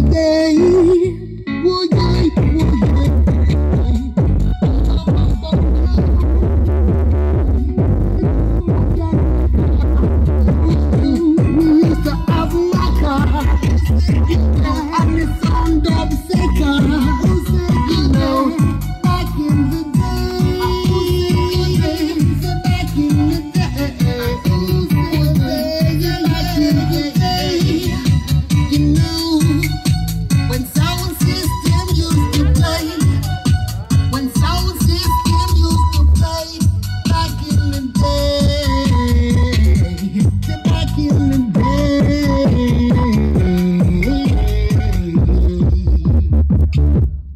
day.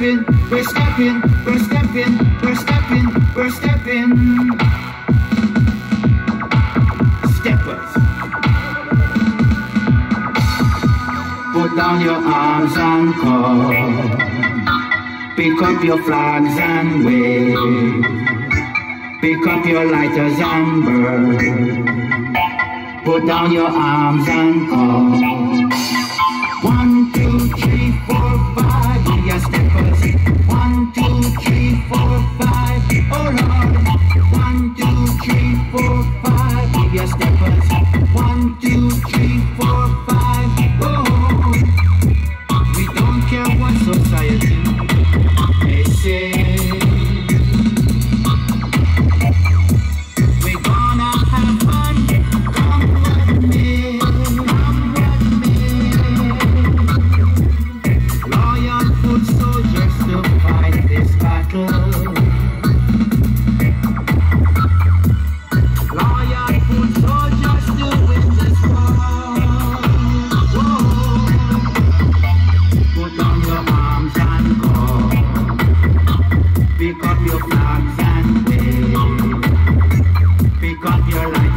stepping, we're stepping, we're stepping, we're stepping, we're stepping. Steppers. Put down your arms and call. Pick up your flags and wave. Pick up your lighters and burn. Put down your arms and call. numbers. One, two, three, four, five. Thank you.